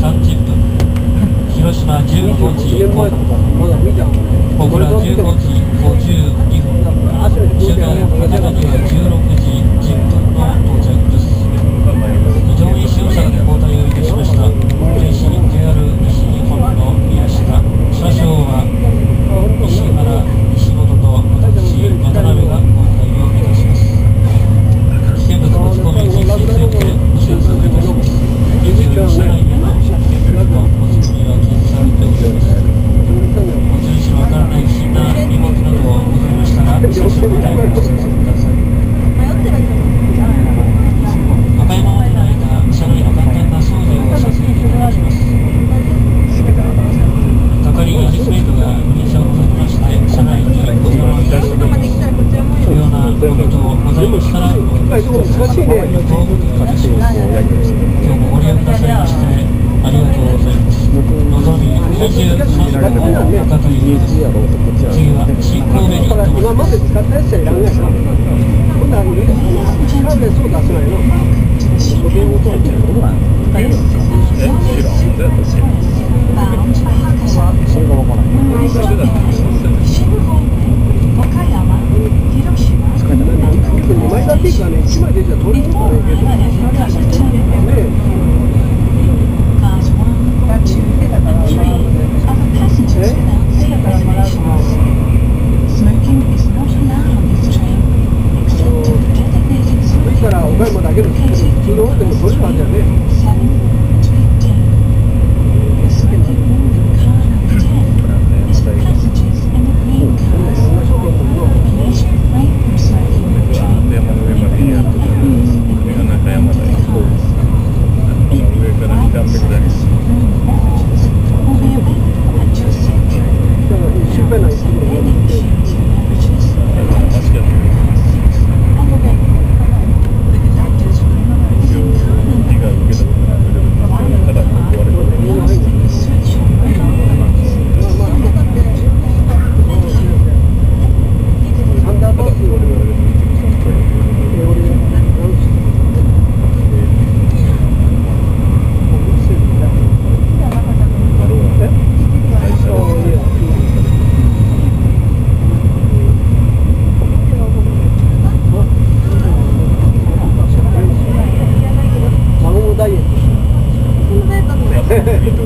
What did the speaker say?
30分広島15時5分小倉15時52分。首脳連絡をうをやりまして今日もご利用くださいましてありがとうございます望み23番の赤というです次は新神戸に行ってまで使ったやつはいらん。やからほんならね新神そう出せないの新神戸とは言ってことはえっ知らん。それが分からない 심어야 되죠. 돈이 좀 벌어야 되죠. itu